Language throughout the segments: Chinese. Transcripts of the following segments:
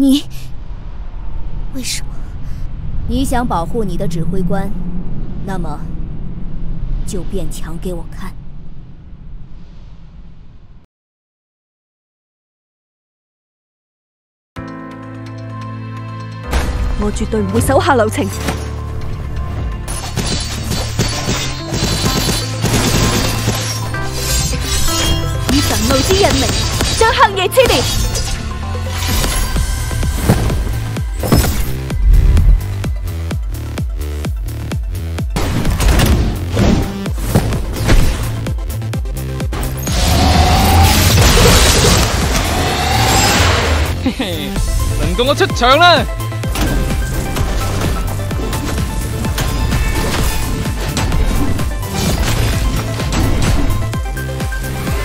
你为什么？你想保护你的指挥官，那么就变强给我看。我绝对唔会手下留情。以神怒之刃名，将黑夜撕裂。轮到我出场啦！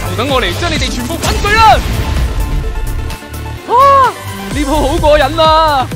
就等我嚟将你哋全部粉碎啦！啊，呢铺好过瘾啊！